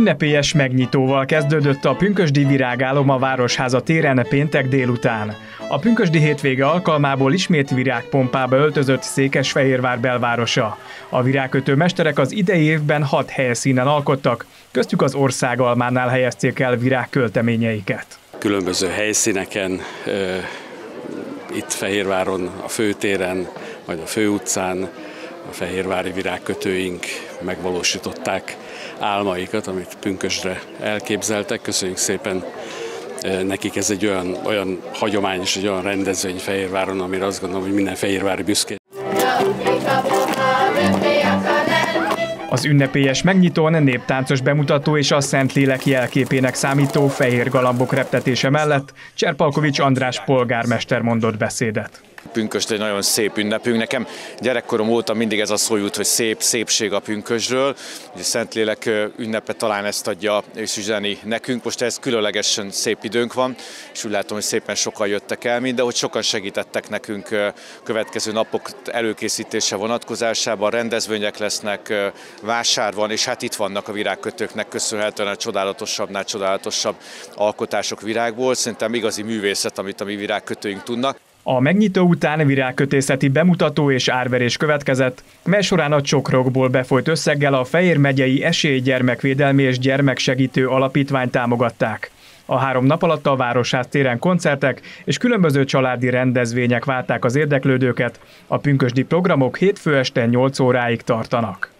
Ünnepélyes megnyitóval kezdődött a Pünkösdi Virágálom a Városháza téren péntek délután. A Pünkösdi hétvége alkalmából ismét virágpompába öltözött Székesfehérvár belvárosa. A virágkötő mesterek az idei évben hat helyszínen alkottak, köztük az országalmánál helyezték el virágkölteményeiket. Különböző helyszíneken, itt Fehérváron, a főtéren, majd a főutcán, a fehérvári virágkötőink megvalósították álmaikat, amit pünkösre elképzeltek. Köszönjük szépen eh, nekik ez egy olyan, olyan hagyomány és egy olyan rendezvény Fehérváron, amire azt gondolom, hogy minden fehérvári büszke. Az ünnepélyes megnyitón néptáncos bemutató és a Szentlélek jelképének számító fehér galambok reptetése mellett Cserpalkovics András polgármester mondott beszédet. Pünkösd egy nagyon szép ünnepünk. Nekem gyerekkorom óta mindig ez a szó jut, hogy szép, szépség a pünkösdről. Ugye Szentlélek ünnepe talán ezt adja és üzeni nekünk. Most ez különlegesen szép időnk van, és úgy látom, hogy szépen sokan jöttek el mind, de hogy sokan segítettek nekünk következő napok előkészítése vonatkozásában. Rendezvények lesznek, vásár van, és hát itt vannak a virágkötőknek köszönhetően a csodálatosabbnál csodálatosabb alkotások virágból. Szerintem igazi művészet, amit a mi virágkötőink tudnak. A megnyitó után virágkötészeti bemutató és árverés következett, mely során a csokrokból befolyt összeggel a Fejér megyei Esélygyermekvédelmi és Gyermeksegítő Alapítványt támogatták. A három nap alatt a Városház téren koncertek és különböző családi rendezvények válták az érdeklődőket, a pünkösdi programok hétfő este 8 óráig tartanak.